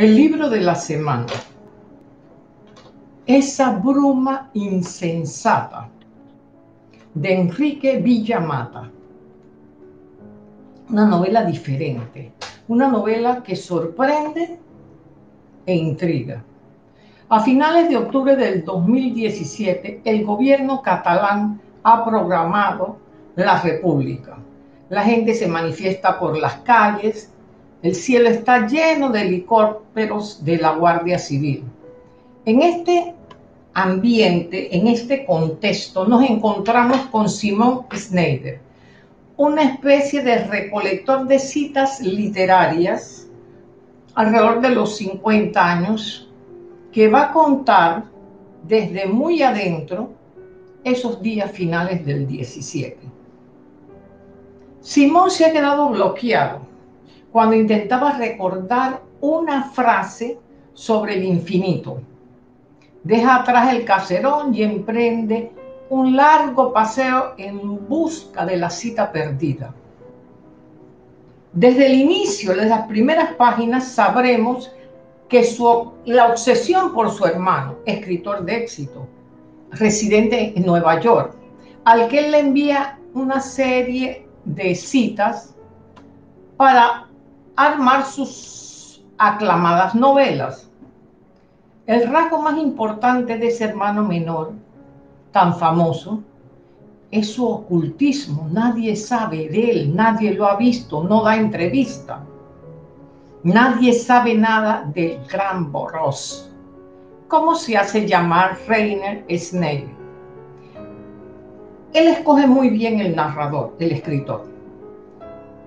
El libro de la semana. Esa bruma insensata de Enrique Villamata. Una novela diferente, una novela que sorprende e intriga. A finales de octubre del 2017, el gobierno catalán ha programado la República. La gente se manifiesta por las calles, el cielo está lleno de helicópteros de la Guardia Civil. En este ambiente, en este contexto, nos encontramos con Simón Schneider, una especie de recolector de citas literarias alrededor de los 50 años, que va a contar desde muy adentro esos días finales del 17. Simón se ha quedado bloqueado cuando intentaba recordar una frase sobre el infinito. Deja atrás el caserón y emprende un largo paseo en busca de la cita perdida. Desde el inicio, desde las primeras páginas, sabremos que la obsesión por su hermano, escritor de éxito, residente en Nueva York, al que él le envía una serie de citas para armar sus aclamadas novelas. El rasgo más importante de ese hermano menor, tan famoso, es su ocultismo. Nadie sabe de él, nadie lo ha visto, no da entrevista. Nadie sabe nada del gran Boros. ¿Cómo se hace llamar Reiner Snape? Él escoge muy bien el narrador, el escritor.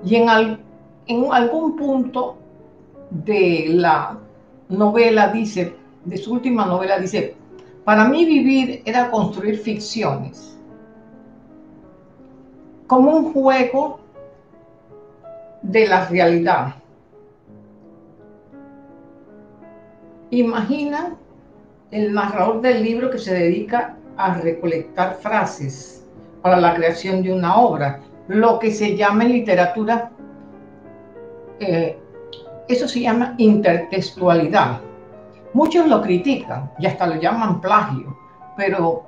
Y en, al, en algún punto de la novela dice, de su última novela dice, para mí vivir era construir ficciones, como un juego de la realidad. Imagina el narrador del libro que se dedica a recolectar frases para la creación de una obra, lo que se llama en literatura eh, eso se llama intertextualidad. Muchos lo critican y hasta lo llaman plagio, pero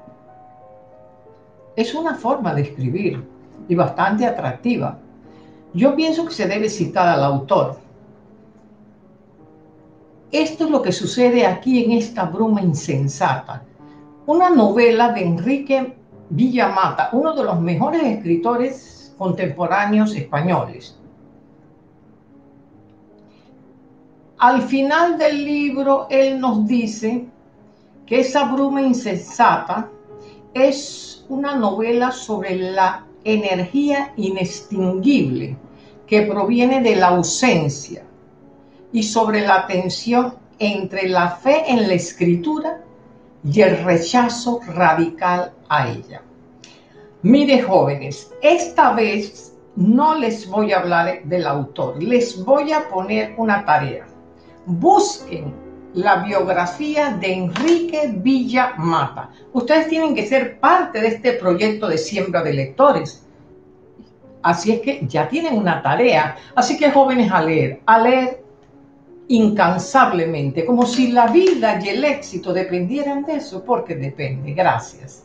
es una forma de escribir y bastante atractiva. Yo pienso que se debe citar al autor. Esto es lo que sucede aquí en esta bruma insensata. Una novela de Enrique Villamata, uno de los mejores escritores contemporáneos españoles. Al final del libro, él nos dice que esa bruma insensata es una novela sobre la energía inextinguible que proviene de la ausencia y sobre la tensión entre la fe en la escritura y el rechazo radical a ella. Mire jóvenes, esta vez no les voy a hablar del autor, les voy a poner una tarea busquen la biografía de Enrique Villa Mata. Ustedes tienen que ser parte de este proyecto de siembra de lectores. Así es que ya tienen una tarea. Así que jóvenes a leer, a leer incansablemente, como si la vida y el éxito dependieran de eso, porque depende. Gracias.